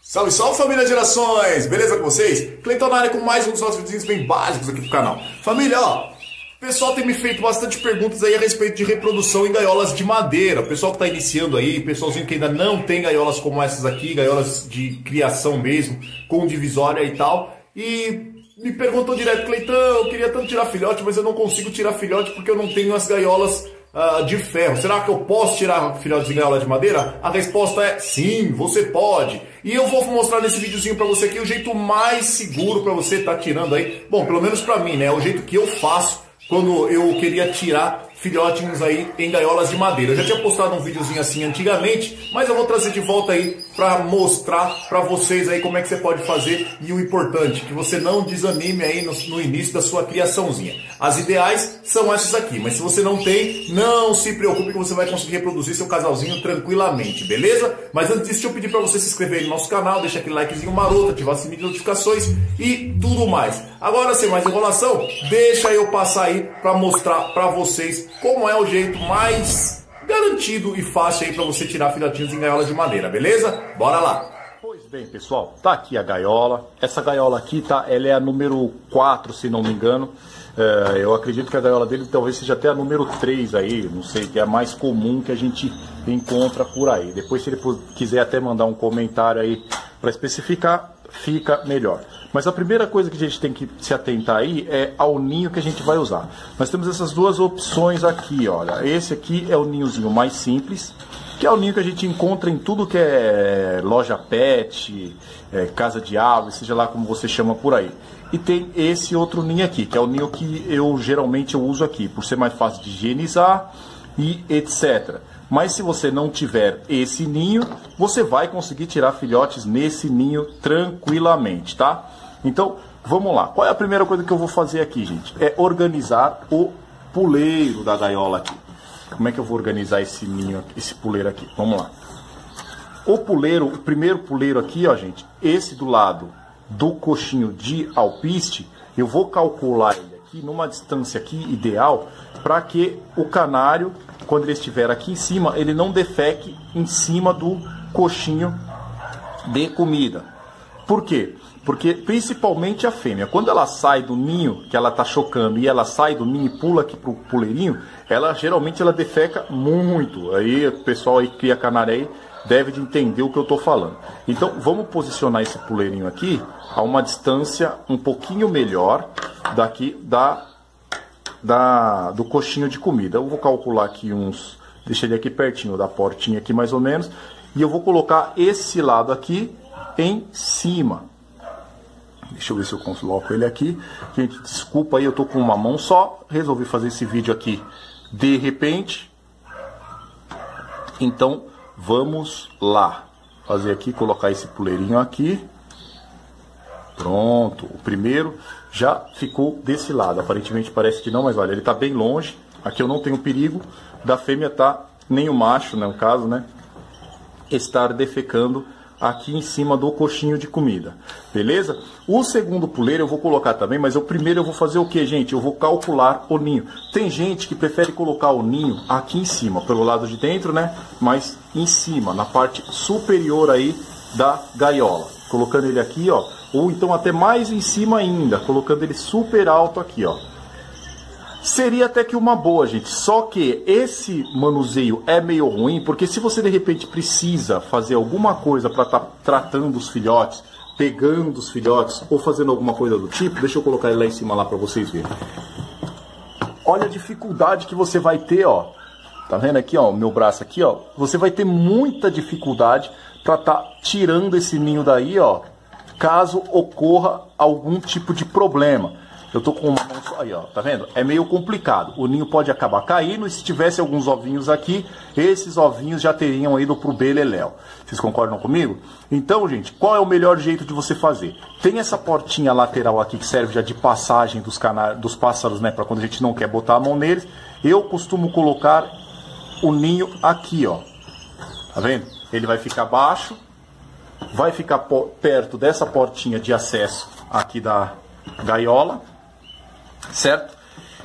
Salve, salve família Gerações! Beleza com vocês? Cleiton na área com mais um dos nossos vídeos bem básicos aqui pro canal. Família, ó, o pessoal tem me feito bastante perguntas aí a respeito de reprodução em gaiolas de madeira. O pessoal que está iniciando aí, pessoalzinho que ainda não tem gaiolas como essas aqui, gaiolas de criação mesmo, com divisória e tal. E me perguntou direto, Cleitão, eu queria tanto tirar filhote, mas eu não consigo tirar filhote porque eu não tenho as gaiolas uh, de ferro. Será que eu posso tirar filhotes de gaiola de madeira? A resposta é sim, você pode. E eu vou mostrar nesse videozinho para você aqui o jeito mais seguro para você estar tá tirando aí. Bom, pelo menos para mim, né? O jeito que eu faço quando eu queria tirar filhotinhos aí em gaiolas de madeira. Eu já tinha postado um videozinho assim antigamente, mas eu vou trazer de volta aí para mostrar para vocês aí como é que você pode fazer e o importante, que você não desanime aí no, no, início da sua criaçãozinha. As ideais são essas aqui, mas se você não tem, não se preocupe que você vai conseguir reproduzir seu casalzinho tranquilamente, beleza? Mas antes disso, eu pedir para você se inscrever no nosso canal, deixar aquele likezinho maroto, ativar o sininho de notificações e tudo mais. Agora, sem mais enrolação, deixa eu passar aí para mostrar para vocês como é o jeito mais garantido e fácil aí para você tirar filhotinhos em gaiola de madeira, beleza? Bora lá! Pois bem, pessoal, tá aqui a gaiola. Essa gaiola aqui, tá? Ela é a número 4, se não me engano. É, eu acredito que a gaiola dele talvez seja até a número 3 aí, não sei, que é a mais comum que a gente encontra por aí. Depois, se ele quiser até mandar um comentário aí para especificar, fica melhor. Mas a primeira coisa que a gente tem que se atentar aí é ao ninho que a gente vai usar. Nós temos essas duas opções aqui, olha. Esse aqui é o ninhozinho mais simples, que é o ninho que a gente encontra em tudo que é loja pet, é, casa de aves, seja lá como você chama por aí. E tem esse outro ninho aqui, que é o ninho que eu geralmente eu uso aqui, por ser mais fácil de higienizar e etc. Mas se você não tiver esse ninho, você vai conseguir tirar filhotes nesse ninho tranquilamente, tá? Então, vamos lá. Qual é a primeira coisa que eu vou fazer aqui, gente? É organizar o puleiro da gaiola aqui. Como é que eu vou organizar esse ninho, esse puleiro aqui? Vamos lá. O puleiro, o primeiro puleiro aqui, ó, gente, esse do lado do coxinho de alpiste, eu vou calcular ele aqui numa distância aqui ideal para que o canário quando ele estiver aqui em cima, ele não defeque em cima do coxinho de comida. Por quê? Porque principalmente a fêmea, quando ela sai do ninho, que ela está chocando, e ela sai do ninho e pula aqui pro puleirinho, ela geralmente ela defeca muito. Aí o pessoal aí que cria aí deve de entender o que eu estou falando. Então vamos posicionar esse puleirinho aqui a uma distância um pouquinho melhor daqui da da, do coxinho de comida. Eu vou calcular aqui uns, deixa ele aqui pertinho da portinha aqui mais ou menos, e eu vou colocar esse lado aqui em cima. Deixa eu ver se eu coloco ele aqui. Gente, desculpa aí, eu tô com uma mão só. Resolvi fazer esse vídeo aqui de repente. Então, vamos lá. Fazer aqui, colocar esse puleirinho aqui. Pronto, o primeiro já ficou desse lado. Aparentemente parece que não, mas olha, ele está bem longe. Aqui eu não tenho perigo da fêmea tá nem o macho, né, no caso, né, estar defecando aqui em cima do coxinho de comida. Beleza? O segundo puleiro eu vou colocar também, mas o primeiro eu vou fazer o que, gente? Eu vou calcular o ninho. Tem gente que prefere colocar o ninho aqui em cima, pelo lado de dentro, né? Mas em cima, na parte superior aí da gaiola. Colocando ele aqui, ó, ou então até mais em cima ainda, colocando ele super alto aqui, ó. Seria até que uma boa, gente. Só que esse manuseio é meio ruim, porque se você de repente precisa fazer alguma coisa para estar tá tratando os filhotes, pegando os filhotes ou fazendo alguma coisa do tipo, deixa eu colocar ele lá em cima lá para vocês verem. Olha a dificuldade que você vai ter, ó. Tá vendo aqui, ó, meu braço aqui, ó? Você vai ter muita dificuldade para estar tá tirando esse ninho daí, ó, caso ocorra algum tipo de problema. Eu tô com uma mão só aí, ó, tá vendo? É meio complicado. O ninho pode acabar caindo e se tivesse alguns ovinhos aqui, esses ovinhos já teriam ido pro beleléu. Vocês concordam comigo? Então, gente, qual é o melhor jeito de você fazer? Tem essa portinha lateral aqui que serve já de passagem dos, cana dos pássaros, né, para quando a gente não quer botar a mão neles. Eu costumo colocar o ninho aqui, ó. Tá vendo? Ele vai ficar baixo vai ficar perto dessa portinha de acesso aqui da gaiola, certo?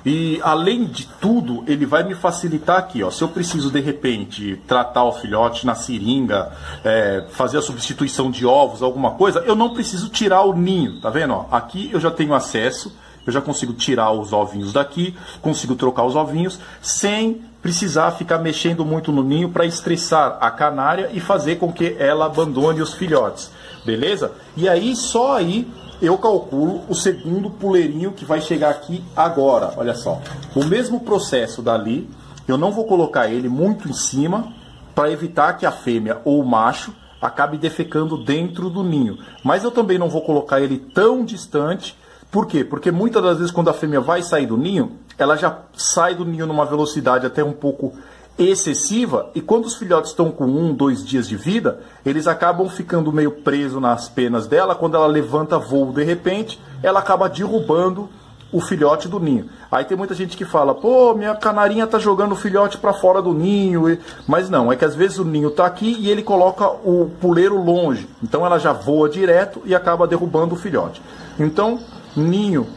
E além de tudo, ele vai me facilitar aqui, ó. Se eu preciso de repente tratar o filhote na seringa, é, fazer a substituição de ovos, alguma coisa, eu não preciso tirar o ninho, tá vendo? Ó? Aqui eu já tenho acesso, eu já consigo tirar os ovinhos daqui, consigo trocar os ovinhos sem precisar ficar mexendo muito no ninho para estressar a canária e fazer com que ela abandone os filhotes, beleza? E aí só aí eu calculo o segundo puleirinho que vai chegar aqui agora. Olha só, o mesmo processo dali, eu não vou colocar ele muito em cima para evitar que a fêmea ou o macho acabe defecando dentro do ninho. Mas eu também não vou colocar ele tão distante. Por quê? Porque muitas das vezes quando a fêmea vai sair do ninho, ela já sai do ninho numa velocidade até um pouco excessiva e quando os filhotes estão com um, dois dias de vida, eles acabam ficando meio presos nas penas dela. Quando ela levanta voo de repente, ela acaba derrubando o filhote do ninho. Aí tem muita gente que fala, pô, minha canarinha tá jogando o filhote para fora do ninho. Mas não, é que às vezes o ninho tá aqui e ele coloca o puleiro longe. Então ela já voa direto e acaba derrubando o filhote. Então, ninho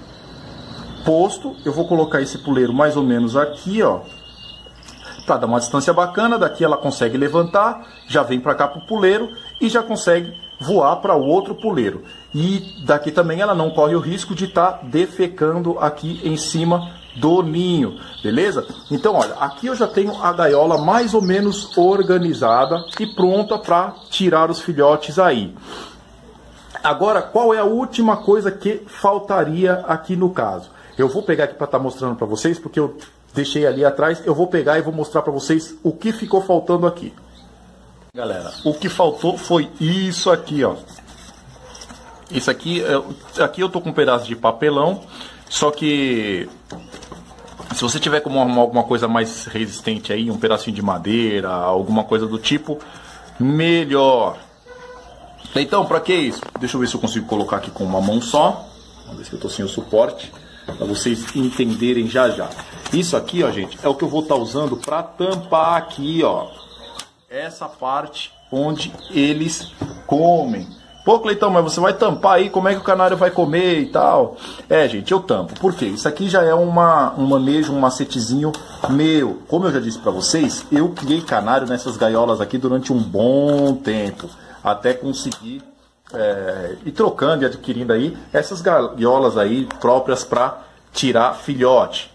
posto, eu vou colocar esse puleiro mais ou menos aqui, ó para dar uma distância bacana, daqui ela consegue levantar, já vem para cá para o puleiro e já consegue voar para o outro puleiro. E daqui também ela não corre o risco de estar tá defecando aqui em cima do ninho, beleza? Então, olha, aqui eu já tenho a gaiola mais ou menos organizada e pronta para tirar os filhotes aí. Agora, qual é a última coisa que faltaria aqui no caso? Eu vou pegar aqui para estar tá mostrando para vocês, porque eu deixei ali atrás. Eu vou pegar e vou mostrar para vocês o que ficou faltando aqui. Galera, o que faltou foi isso aqui, ó. Isso aqui, aqui eu tô com um pedaço de papelão, só que se você tiver como alguma coisa mais resistente aí, um pedacinho de madeira, alguma coisa do tipo, melhor. Então, para que isso? Deixa eu ver se eu consigo colocar aqui com uma mão só. Vamos ver se eu tô sem o suporte, para vocês entenderem já já. Isso aqui, ó, gente, é o que eu vou estar tá usando para tampar aqui, ó, essa parte onde eles comem. Pô, Cleitão, mas você vai tampar aí, como é que o canário vai comer e tal? É, gente, eu tampo. Por quê? Isso aqui já é uma, um manejo, um macetezinho meu. Como eu já disse para vocês, eu criei canário nessas gaiolas aqui durante um bom tempo. Até conseguir é, ir trocando e adquirindo aí essas gaiolas aí próprias para tirar filhote.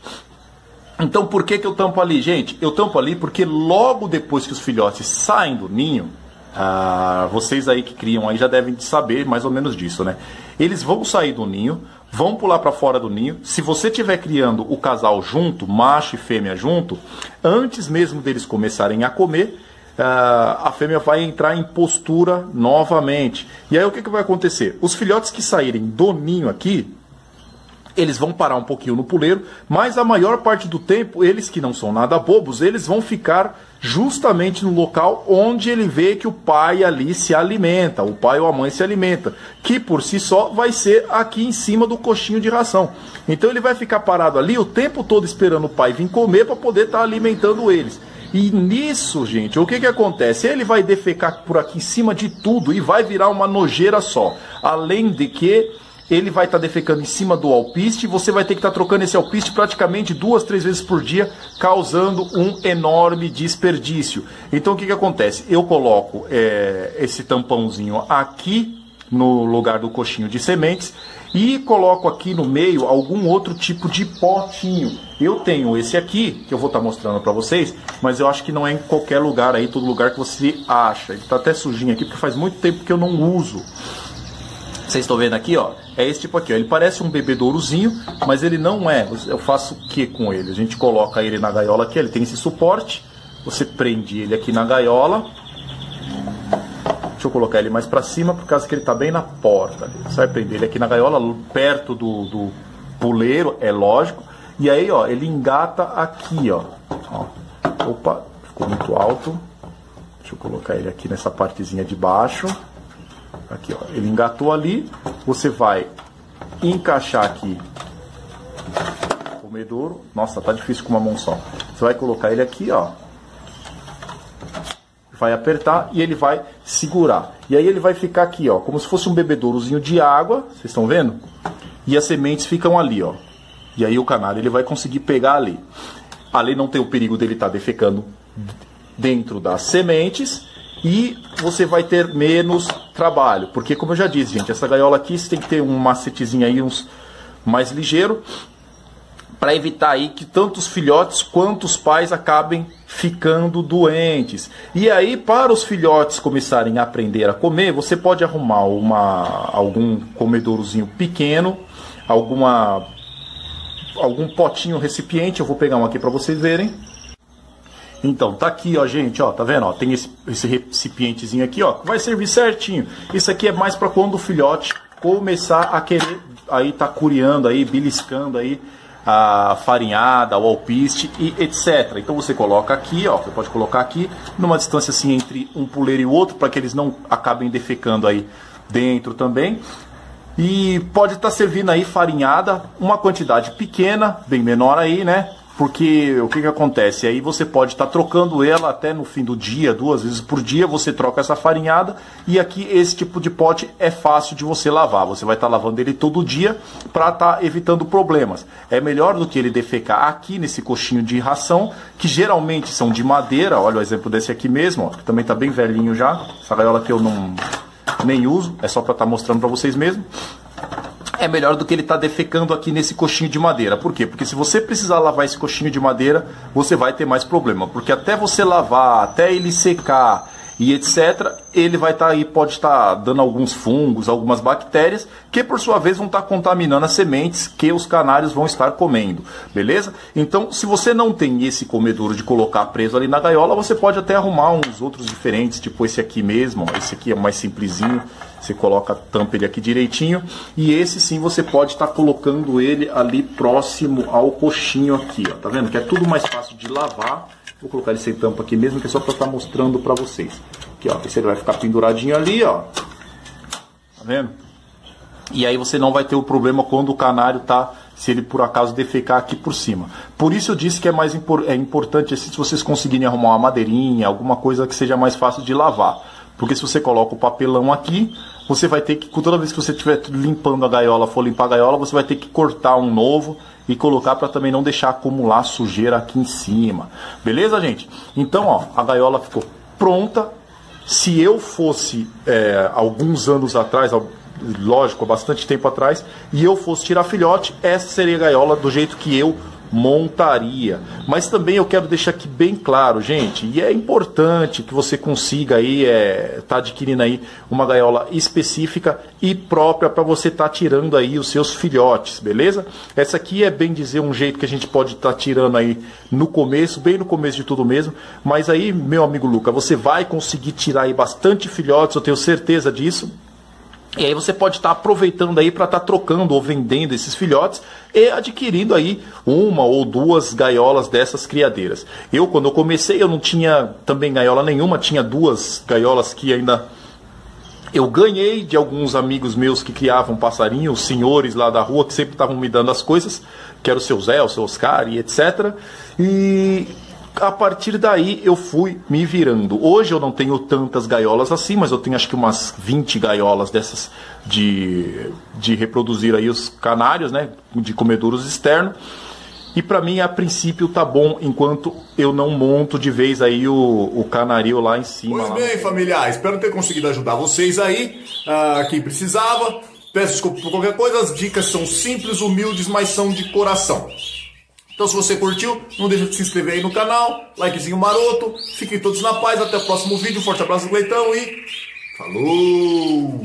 Então por que, que eu tampo ali? Gente, eu tampo ali porque logo depois que os filhotes saem do ninho, ah, vocês aí que criam aí já devem saber mais ou menos disso, né? Eles vão sair do ninho, vão pular para fora do ninho. Se você estiver criando o casal junto, macho e fêmea junto, antes mesmo deles começarem a comer, a fêmea vai entrar em postura novamente. E aí o que, que vai acontecer? Os filhotes que saírem do ninho aqui, eles vão parar um pouquinho no puleiro, mas a maior parte do tempo, eles que não são nada bobos, eles vão ficar justamente no local onde ele vê que o pai ali se alimenta, o pai ou a mãe se alimenta, que por si só vai ser aqui em cima do coxinho de ração. Então ele vai ficar parado ali o tempo todo esperando o pai vir comer para poder estar tá alimentando eles. E nisso, gente, o que que acontece? Ele vai defecar por aqui em cima de tudo e vai virar uma nojeira só. Além de que ele vai estar tá defecando em cima do alpiste, você vai ter que estar tá trocando esse alpiste praticamente duas, três vezes por dia, causando um enorme desperdício. Então o que, que acontece? Eu coloco é, esse tampãozinho aqui no lugar do coxinho de sementes e coloco aqui no meio algum outro tipo de potinho. Eu tenho esse aqui, que eu vou estar tá mostrando para vocês, mas eu acho que não é em qualquer lugar aí, todo lugar que você acha. Ele está até sujinho aqui, porque faz muito tempo que eu não uso. Vocês estão vendo aqui, ó? É esse tipo aqui, ó. Ele parece um bebedourozinho, mas ele não é. Eu faço o que com ele? A gente coloca ele na gaiola aqui, ele tem esse suporte. Você prende ele aqui na gaiola. Deixa eu colocar ele mais para cima, por causa que ele está bem na porta. Você vai prender ele aqui na gaiola, perto do, do puleiro, é lógico. E aí, ó, ele engata aqui, ó. ó. Opa, ficou muito alto. Deixa eu colocar ele aqui nessa partezinha de baixo. Aqui, ó. Ele engatou ali. Você vai encaixar aqui o comedouro. Nossa, tá difícil com uma mão só. Você vai colocar ele aqui, ó. Vai apertar e ele vai segurar. E aí ele vai ficar aqui, ó, como se fosse um bebedourozinho de água. Vocês estão vendo? E as sementes ficam ali, ó. E aí o canário ele vai conseguir pegar ali. Ali não tem o perigo dele estar tá defecando dentro das sementes e você vai ter menos trabalho. Porque, como eu já disse, gente, essa gaiola aqui você tem que ter um macetezinho aí uns mais ligeiro para evitar aí que tanto os filhotes quanto os pais acabem ficando doentes. E aí, para os filhotes começarem a aprender a comer, você pode arrumar uma, algum comedourozinho pequeno, alguma algum potinho recipiente, eu vou pegar um aqui para vocês verem. Então, tá aqui, ó, gente, ó, tá vendo? Ó, tem esse, esse recipientezinho aqui, ó, vai servir certinho. Isso aqui é mais para quando o filhote começar a querer aí tá curiando aí, beliscando aí a farinhada, o alpiste e etc. Então você coloca aqui, ó, você pode colocar aqui numa distância assim entre um puleiro e o outro para que eles não acabem defecando aí dentro também. E pode estar tá servindo aí farinhada, uma quantidade pequena, bem menor aí, né? Porque o que, que acontece? Aí você pode estar tá trocando ela até no fim do dia, duas vezes por dia, você troca essa farinhada. E aqui esse tipo de pote é fácil de você lavar. Você vai estar tá lavando ele todo dia para estar tá evitando problemas. É melhor do que ele defecar aqui nesse coxinho de ração, que geralmente são de madeira. Olha o exemplo desse aqui mesmo, ó, que também está bem velhinho já. Essa gaiola que eu não nem uso, é só para estar tá mostrando para vocês mesmo é melhor do que ele estar tá defecando aqui nesse coxinho de madeira. Por quê? Porque se você precisar lavar esse coxinho de madeira, você vai ter mais problema. Porque até você lavar, até ele secar e etc., ele vai estar tá aí, pode estar tá dando alguns fungos, algumas bactérias, que por sua vez vão estar tá contaminando as sementes que os canários vão estar comendo, beleza? Então, se você não tem esse comedouro de colocar preso ali na gaiola, você pode até arrumar uns outros diferentes, tipo esse aqui mesmo, esse aqui é mais simplesinho, você coloca a tampa ele aqui direitinho, e esse sim você pode estar tá colocando ele ali próximo ao coxinho aqui, ó, tá vendo? Que é tudo mais fácil de lavar Vou colocar ele sem tampa aqui mesmo, que é só para estar tá mostrando para vocês. Aqui, ó, esse ele vai ficar penduradinho ali, ó. Tá vendo? E aí você não vai ter o problema quando o canário tá, se ele por acaso defecar aqui por cima. Por isso eu disse que é mais impor é importante assim, se vocês conseguirem arrumar uma madeirinha, alguma coisa que seja mais fácil de lavar. Porque se você coloca o papelão aqui, você vai ter que, toda vez que você estiver limpando a gaiola, for limpar a gaiola, você vai ter que cortar um novo e colocar para também não deixar acumular sujeira aqui em cima. Beleza, gente? Então, ó, a gaiola ficou pronta. Se eu fosse é, alguns anos atrás, lógico, há bastante tempo atrás, e eu fosse tirar filhote, essa seria a gaiola do jeito que eu montaria. Mas também eu quero deixar aqui bem claro, gente, e é importante que você consiga aí é, tá adquirindo aí uma gaiola específica e própria para você estar tá tirando aí os seus filhotes, beleza? Essa aqui é bem dizer um jeito que a gente pode estar tá tirando aí no começo, bem no começo de tudo mesmo, mas aí, meu amigo Luca, você vai conseguir tirar aí bastante filhotes, eu tenho certeza disso. E aí você pode estar aproveitando aí para estar tá trocando ou vendendo esses filhotes e adquirindo aí uma ou duas gaiolas dessas criadeiras. Eu quando eu comecei eu não tinha também gaiola nenhuma, tinha duas gaiolas que ainda eu ganhei de alguns amigos meus que criavam passarinhos, senhores lá da rua que sempre estavam me dando as coisas, que era o seu Zé, o seu Oscar e etc. E a partir daí eu fui me virando. Hoje eu não tenho tantas gaiolas assim, mas eu tenho acho que umas 20 gaiolas dessas de, de reproduzir aí os canários, né, de comedouros externos. E para mim, a princípio, tá bom enquanto eu não monto de vez aí o, o canario lá em cima. Pois bem, familiar, espero ter conseguido ajudar vocês aí, uh, quem precisava. Peço desculpa por qualquer coisa, as dicas são simples, humildes, mas são de coração. Então se você curtiu, não deixa de se inscrever aí no canal, likezinho maroto, fiquem todos na paz, até o próximo vídeo, forte abraço do Leitão e falou!